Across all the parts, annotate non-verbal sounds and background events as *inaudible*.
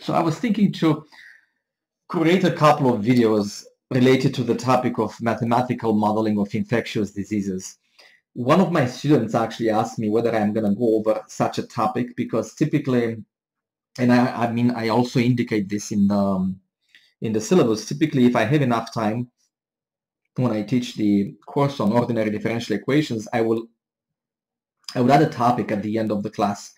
So I was thinking to create a couple of videos related to the topic of mathematical modeling of infectious diseases. One of my students actually asked me whether I'm going to go over such a topic because typically, and I, I mean, I also indicate this in the, um, in the syllabus, typically if I have enough time when I teach the course on ordinary differential equations, I will I would add a topic at the end of the class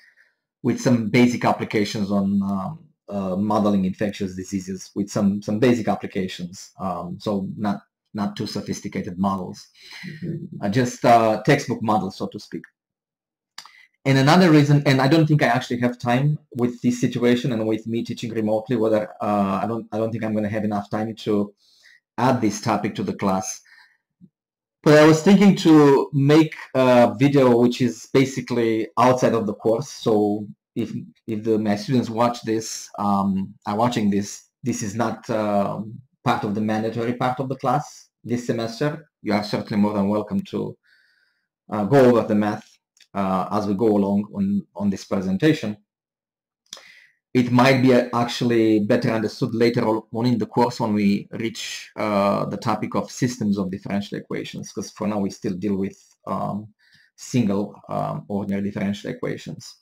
with some basic applications on um, uh, modeling infectious diseases with some some basic applications. Um, so not not too sophisticated models, mm-hmm. uh, just uh, textbook models, so to speak. And another reason, and I don't think I actually have time with this situation and with me teaching remotely, whether uh, I don't I don't think I'm going to have enough time to add this topic to the class. But I was thinking to make a video which is basically outside of the course, so if if the my students watch this um, are watching this, this is not uh, part of the mandatory part of the class this semester. You are certainly more than welcome to uh, go over the math uh, as we go along on on this presentation. It might be actually better understood later on in the course when we reach uh, the topic of systems of differential equations, because for now we still deal with um, single um, ordinary differential equations.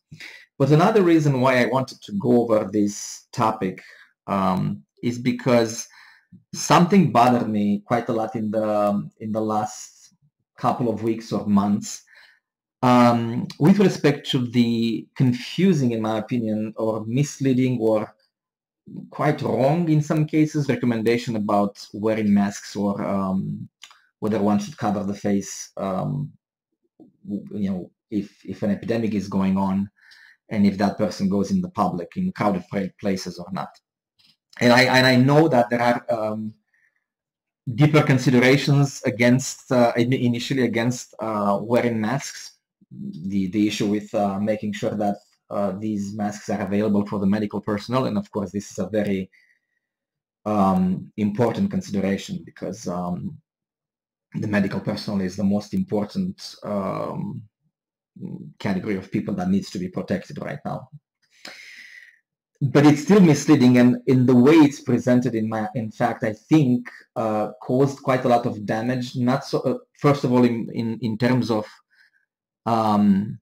But another reason why I wanted to go over this topic um, is because something bothered me quite a lot in the in the last couple of weeks or months. Um, with respect to the confusing, in my opinion, or misleading or quite wrong in some cases recommendation about wearing masks or um, whether one should cover the face um, you know if if an epidemic is going on and if that person goes in the public in crowded places or not. And I and I know that there are um, deeper considerations against uh, initially against uh, wearing masks. The the issue with uh, making sure that uh, these masks are available for the medical personnel, and of course this is a very um, important consideration because um, the medical personnel is the most important um, category of people that needs to be protected right now. But it's still misleading, and in the way it's presented, in my, in fact, I think uh, caused quite a lot of damage. Not so, uh, first of all, in in, in terms of um,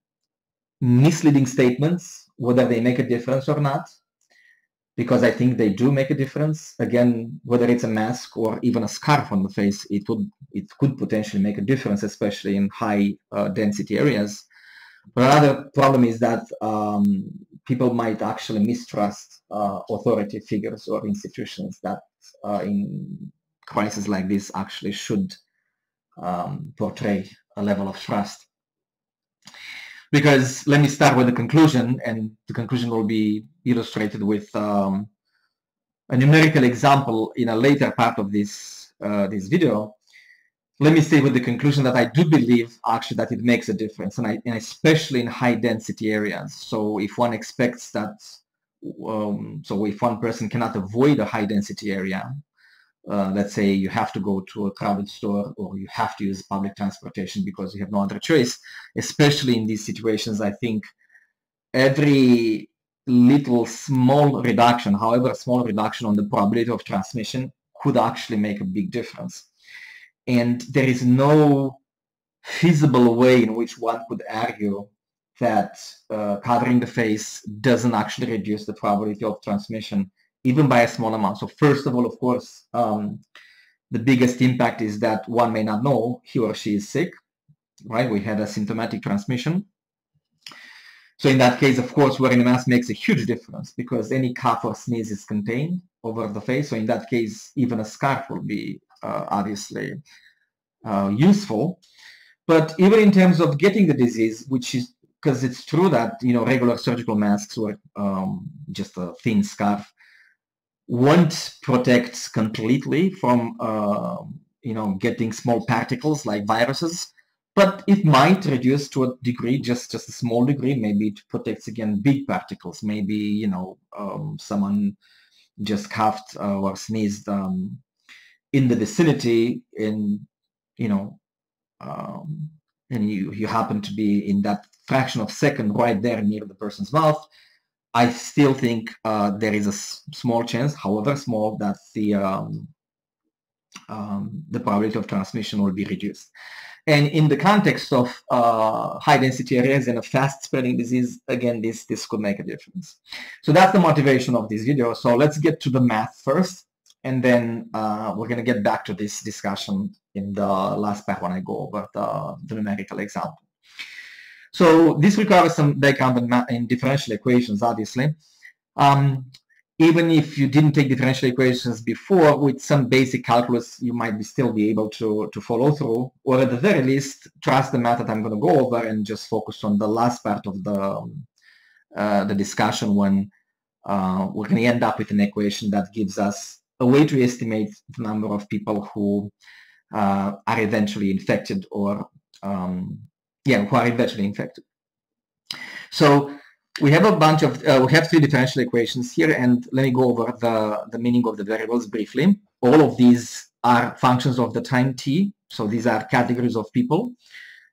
misleading statements, whether they make a difference or not, because I think they do make a difference. Again, whether it's a mask or even a scarf on the face, it would it could potentially make a difference, especially in high uh, density areas. But another problem is that um, people might actually mistrust uh, authority figures or institutions that uh, in crises like this actually should um, portray a level of trust. Because let me start with the conclusion, and the conclusion will be illustrated with um, a numerical example in a later part of this uh, this video let me say with the conclusion that I do believe actually that it makes a difference, and, I, and especially in high density areas. So if one expects that, um, so if one person cannot avoid a high density area, uh, let's say you have to go to a crowded store or you have to use public transportation because you have no other choice, especially in these situations, I think every little small reduction, however small reduction on the probability of transmission could actually make a big difference and there is no feasible way in which one could argue that uh, covering the face doesn't actually reduce the probability of transmission even by a small amount. So first of all, of course, um, the biggest impact is that one may not know he or she is sick, right? We had asymptomatic transmission. So in that case, of course, wearing a mask makes a huge difference because any cough or sneeze is contained over the face. So in that case, even a scarf will be obviously uh, useful. But even in terms of getting the disease, which is because it's true that you know regular surgical masks or um, just a thin scarf won't protect completely from uh, you know getting small particles like viruses, but it might reduce to a degree, just just a small degree. Maybe it protects against big particles. Maybe you know um, someone just coughed uh, or sneezed um, in the vicinity in you know um, and you you happen to be in that fraction of second right there near the person's mouth I still think uh, there is a small chance, however small, that the um, um, the probability of transmission will be reduced. And in the context of uh, high density areas and a fast spreading disease, again, this, this could make a difference. So that's the motivation of this video. So let's get to the math first, and then uh, we're going to get back to this discussion in the last part when I go over the, the numerical example. So this requires some background in, differential equations, obviously. Um, even if you didn't take differential equations before, with some basic calculus, you might be still be able to, to follow through, or at the very least, trust the method I'm going to go over and just focus on the last part of the, um, uh, the discussion when uh, we're going to end up with an equation that gives us a way to estimate the number of people who uh, are eventually infected or, um, yeah, who are eventually infected. So we have a bunch of, uh, we have three differential equations here, and let me go over the, the meaning of the variables briefly. All of these are functions of the time t, so these are categories of people.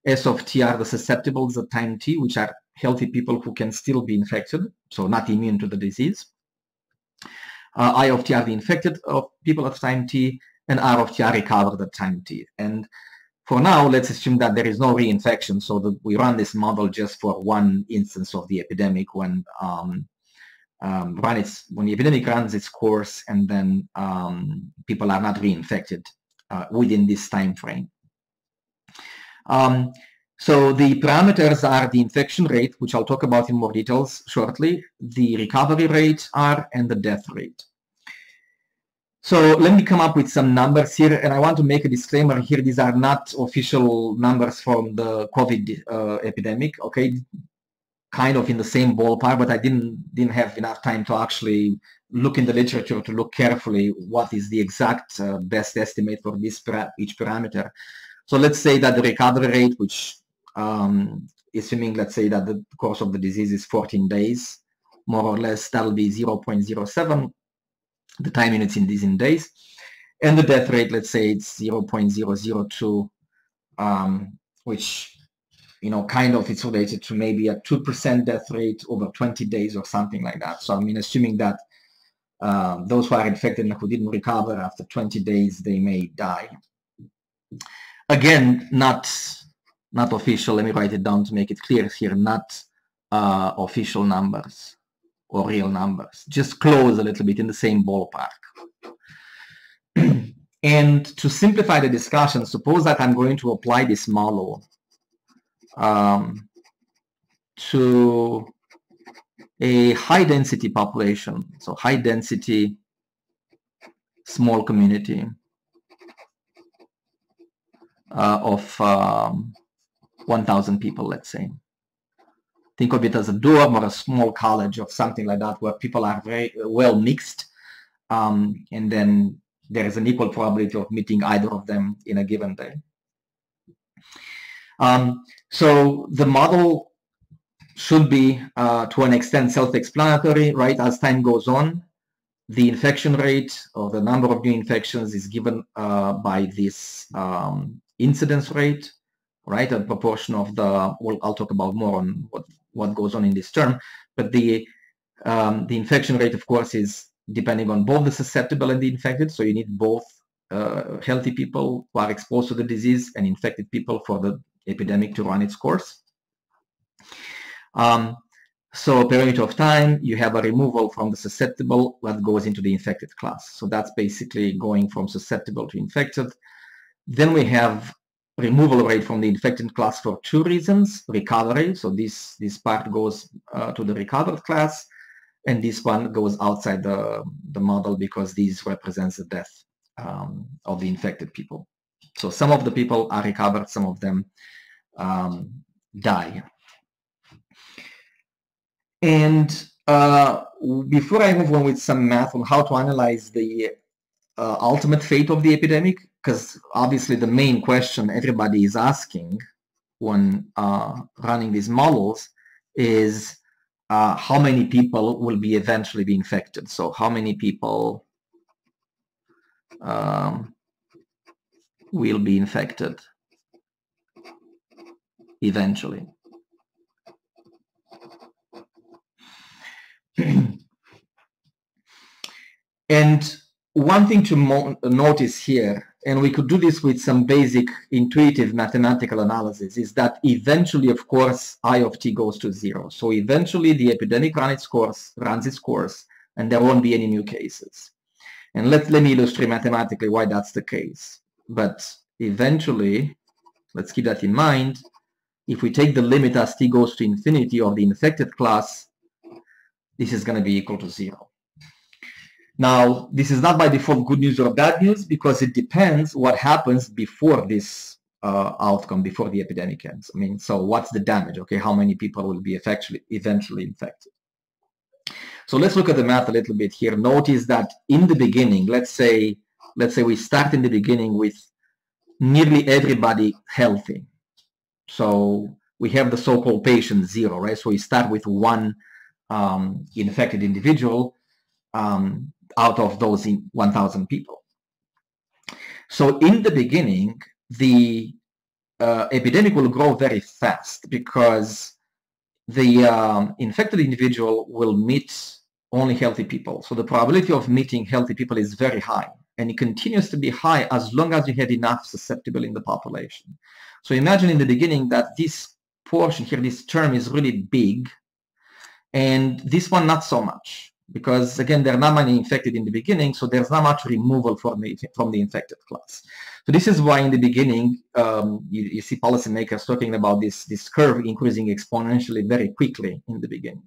S of t are the susceptibles at time t, which are healthy people who can still be infected, so not immune to the disease. Uh, I of t are the infected of people at time t, and R of t are recovered at time t. And for now, let's assume that there is no reinfection, so that we run this model just for one instance of the epidemic when um, um, run its, when the epidemic runs its course and then um, people are not reinfected uh, within this time frame. So the parameters are the infection rate, which I'll talk about in more details shortly, the recovery rate R, and the death rate. So let me come up with some numbers here, and I want to make a disclaimer here. These are not official numbers from the COVID uh, epidemic, okay? Kind of in the same ballpark, but I didn't didn't have enough time to actually look in the literature to look carefully what is the exact uh, best estimate for this para each parameter. So let's say that the recovery rate, which um, assuming let's say that the course of the disease is 14 days, more or less, that'll be 0.07 the time units in these in days. And the death rate, let's say it's 0.002, um, which, you know, kind of it's related to maybe a 2% death rate over 20 days or something like that. So, I mean, assuming that uh, those who are infected and who didn't recover after 20 days, they may die. Again, not not official. Let me write it down to make it clear here. Not uh, official numbers or real numbers, just close a little bit in the same ballpark. *clears throat* and to simplify the discussion, suppose that I'm going to apply this model um, to a high density population, so high density small community uh, of um, 1,000 people, let's say think of it as a dorm or a small college or something like that where people are very well mixed um, and then there is an equal probability of meeting either of them in a given day. Um, so the model should be uh, to an extent self-explanatory, right? As time goes on, the infection rate or the number of new infections is given uh, by this um, incidence rate, right? A proportion of the, well, I'll talk about more on what what goes on in this term. But the um, the infection rate, of course, is depending on both the susceptible and the infected. So you need both uh, healthy people who are exposed to the disease and infected people for the epidemic to run its course. Um, so perimeter of time, you have a removal from the susceptible that goes into the infected class. So that's basically going from susceptible to infected. Then we have removal rate from the infected class for two reasons. Recovery, so this, this part goes uh, to the recovered class, and this one goes outside the, the model because this represents the death um, of the infected people. So some of the people are recovered, some of them um, die. And uh, before I move on with some math on how to analyze the uh, ultimate fate of the epidemic, because obviously the main question everybody is asking when uh, running these models is uh, how many people will be eventually be infected. So how many people um, will be infected eventually. *clears throat* and one thing to notice here, and we could do this with some basic intuitive mathematical analysis, is that eventually, of course, I of t goes to zero. So eventually the epidemic runs its course, runs its course, and there won't be any new cases. And let, let me illustrate mathematically why that's the case. But eventually, let's keep that in mind, if we take the limit as t goes to infinity of the infected class, this is going to be equal to zero. Now, this is not by default good news or bad news because it depends what happens before this uh, outcome, before the epidemic ends. I mean, so what's the damage? Okay, how many people will be eventually infected? So let's look at the math a little bit here. Notice that in the beginning, let's say, let's say we start in the beginning with nearly everybody healthy. So we have the so-called patient zero, right? So we start with one um, infected individual um, out of those 1,000 people. So in the beginning, the uh, epidemic will grow very fast because the um, infected individual will meet only healthy people. So the probability of meeting healthy people is very high and it continues to be high as long as you have enough susceptible in the population. So imagine in the beginning that this portion here, this term is really big and this one not so much because again there are not many infected in the beginning so there's not much removal from the, from the infected class. So this is why in the beginning um, you, you see policymakers talking about this, this curve increasing exponentially very quickly in the beginning.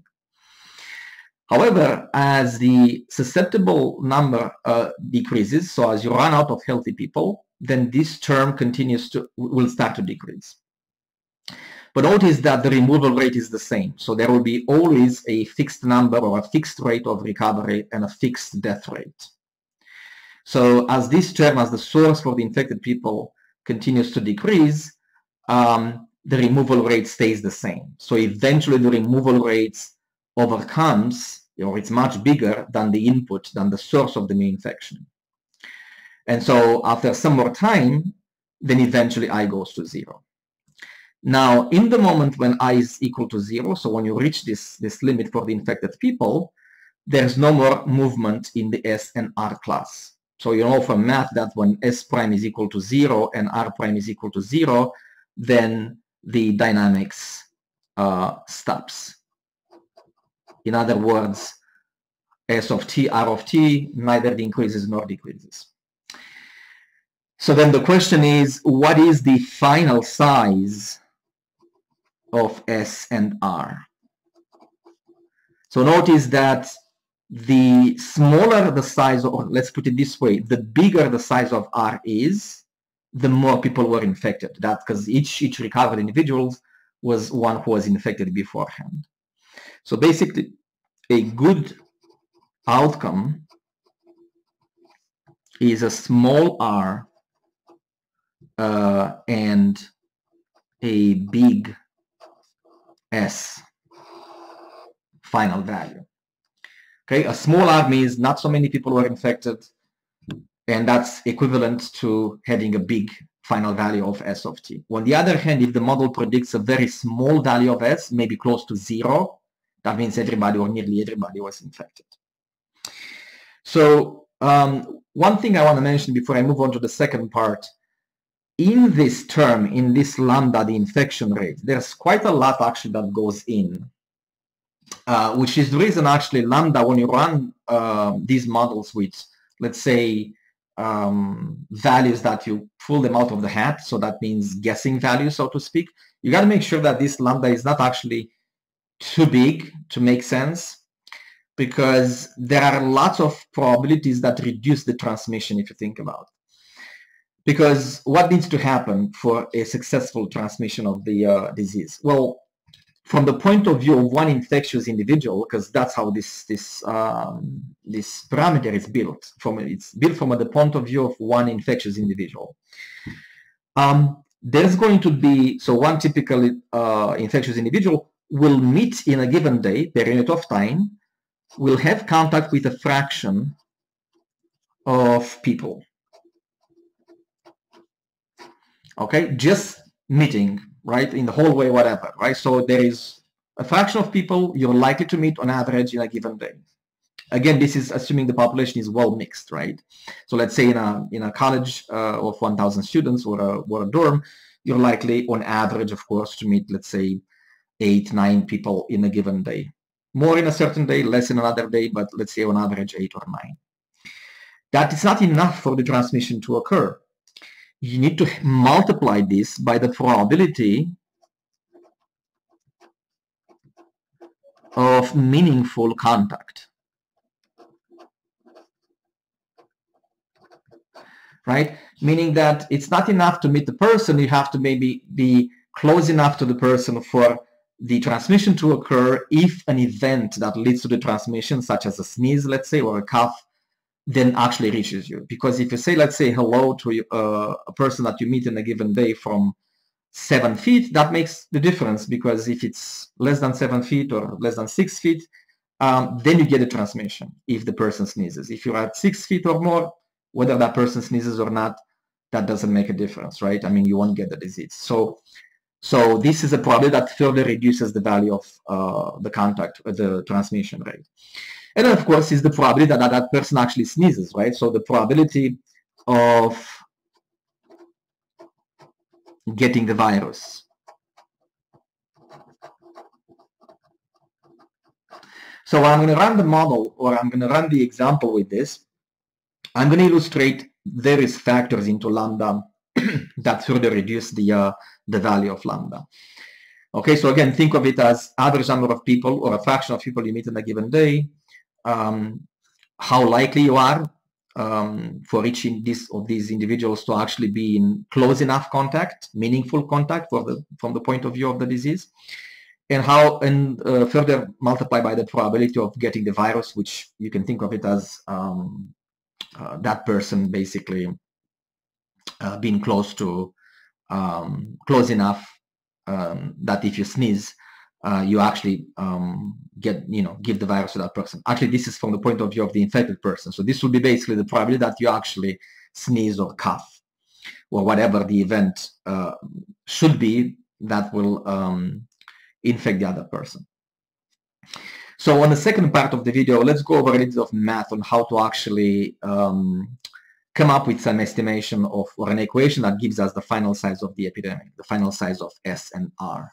However, as the susceptible number uh, decreases, so as you run out of healthy people, then this term continues to will start to decrease. But notice that the removal rate is the same. So there will be always a fixed number or a fixed rate of recovery and a fixed death rate. So as this term, as the source for the infected people continues to decrease, um, the removal rate stays the same. So eventually the removal rate overcomes or it's much bigger than the input, than the source of the new infection. And so after some more time, then eventually I goes to zero. Now, in the moment when I is equal to zero, so when you reach this, this limit for the infected people, there's no more movement in the S and R class. So you know from math that when S prime is equal to zero and R prime is equal to zero, then the dynamics uh, stops. In other words, S of t, R of t, neither increases nor decreases. So then the question is, what is the final size of S and R? So notice that the smaller the size, or let's put it this way, the bigger the size of R is, the more people were infected. That because each each recovered individual was one who was infected beforehand. So basically, a good outcome is a small r uh, and a big S final value. Okay, a small r means not so many people were infected, and that's equivalent to having a big final value of S of t. On the other hand, if the model predicts a very small value of S, maybe close to zero, that means everybody or nearly everybody was infected. So um, one thing I want to mention before I move on to the second part, in this term, in this lambda, the infection rate, there's quite a lot actually that goes in, uh, which is the reason actually lambda, when you run uh, these models with, let's say, um, values that you pull them out of the hat, so that means guessing values, so to speak, you got to make sure that this lambda is not actually too big to make sense because there are lots of probabilities that reduce the transmission if you think about. Because what needs to happen for a successful transmission of the uh, disease? Well, from the point of view of one infectious individual, because that's how this this um, this parameter is built. From it's built from the point of view of one infectious individual. Um, there's going to be so one typical uh, infectious individual will meet in a given day, period of time, will have contact with a fraction of people. Okay, just meeting, right, in the hallway, whatever, right? So there is a fraction of people you're likely to meet on average in a given day. Again, this is assuming the population is well mixed, right? So let's say in a in a college uh, of 1,000 students or a, or a dorm, you're likely on average, of course, to meet, let's say, eight, nine people in a given day. More in a certain day, less in another day, but let's say on average eight or nine. That is not enough for the transmission to occur. You need to multiply this by the probability of meaningful contact. Right? Meaning that it's not enough to meet the person, you have to maybe be close enough to the person for the transmission to occur if an event that leads to the transmission, such as a sneeze, let's say, or a cough, then actually reaches you. Because if you say, let's say, hello to uh, a person that you meet in a given day from seven feet, that makes the difference because if it's less than seven feet or less than six feet, um, then you get a transmission if the person sneezes. If you're at six feet or more, whether that person sneezes or not, that doesn't make a difference, right? I mean, you won't get the disease. So, so this is a problem that further reduces the value of uh, the contact, uh, the transmission rate. And of course, is the probability that that person actually sneezes, right? So the probability of getting the virus. So I'm going to run the model or I'm going to run the example with this. I'm going to illustrate various factors into lambda *clears throat* that further reduce the, uh, the value of lambda. Okay, so again, think of it as average number of people or a fraction of people you meet in a given day, um, how likely you are um, for each this, of these individuals to actually be in close enough contact, meaningful contact the, from the point of view of the disease, and how and uh, further multiply by the probability of getting the virus, which you can think of it as um, uh, that person basically uh, being close to um, close enough um, that if you sneeze, uh, you actually um, get, you know, give the virus to that person. Actually, this is from the point of view of the infected person. So this will be basically the probability that you actually sneeze or cough or whatever the event uh, should be that will um, infect the other person. So on the second part of the video, let's go over a little bit of math on how to actually um, come up with some estimation of or an equation that gives us the final size of the epidemic, the final size of S and R.